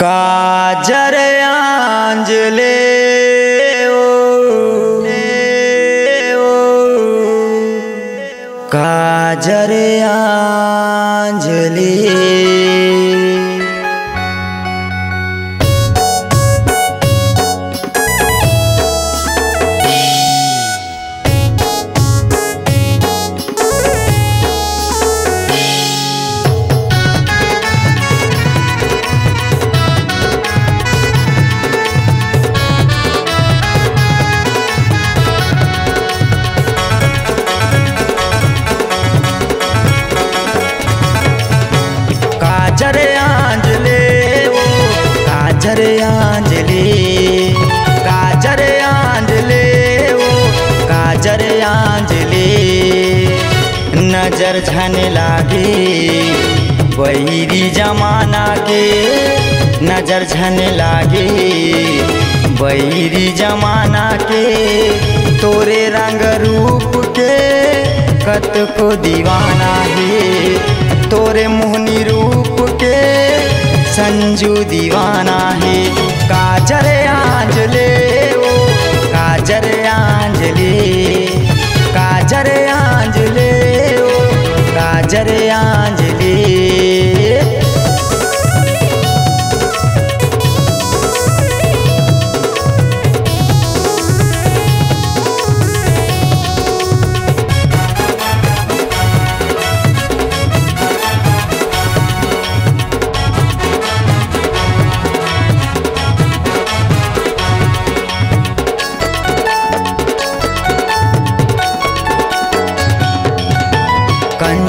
काजर आंजले ओ, काजर आंजले नज़र झन लागे। बैरी जमाना के नज़र झन लागे। बैरी जमाना के तोरे रंग रूप के कत को दीवाना है। तोरे मोहनी रूप के संजू दीवाना है। काजर आंजले ओ, काजर आंजले। काजर आंजले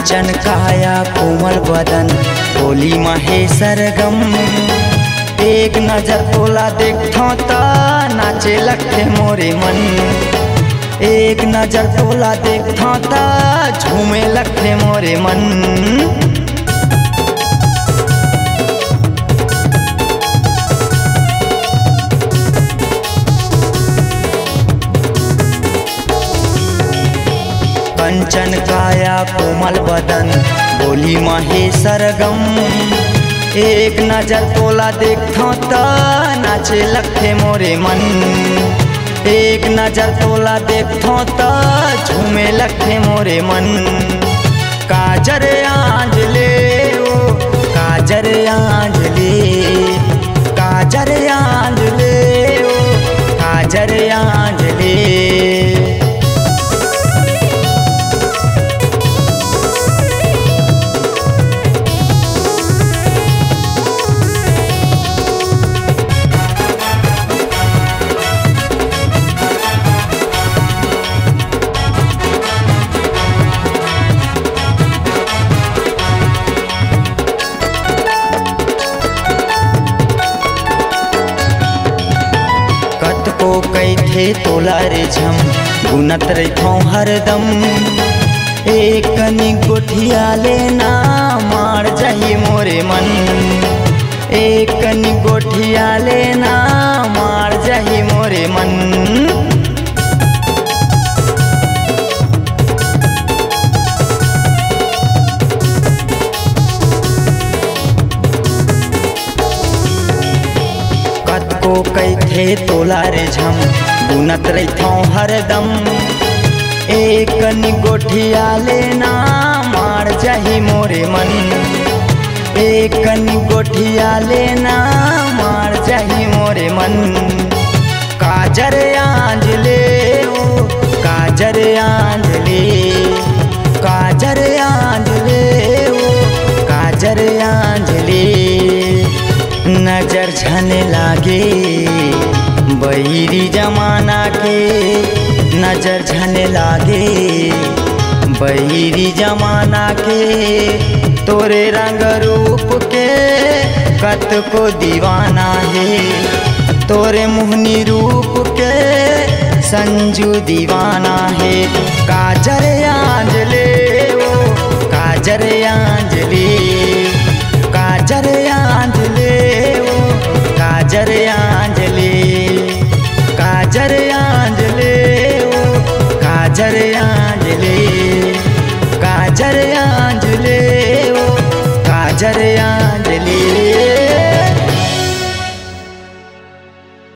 कंचन काया कोमल बदन। बोली महे सरगम एक नज़र तोला देखो ता नाचे लखे मोरे मन। एक नज़र तोला देखो ता झूमे लखे मोरे मन। कंचन काया कोमल बदन, बोली महे सरगम। एक नज़र तोला देखो त नाचे लखे मोरे मन। एक नज़र तोला देखो झूमे लखे मोरे मन। काजर आंजले, ओ काजर आंजले। काजर आंजले, ओ काजर आंजले। को कैथे तोला रे झम गुनत रखो हरदम एक कनी गोठिया लेना मार जाइए मोरे मन। एक कनी गोठिया लेना को कैथे तोला रे झम, बुनत रखो हरदम एक गोठिया लेना मार जाही मोरे मन। एक गोठिया लेना मार जाही मोरे मन। काजर आंजले ओ, काजर आंजले नज़र झने लागे। बैरी जमाना के नज़र झने लागे। बैरी जमाना के तोरे रंग रूप के कत को दीवाना है। तोरे मोहनी रूप के संजू दीवाना है। काजर आंजले ओ, काजर आंजले।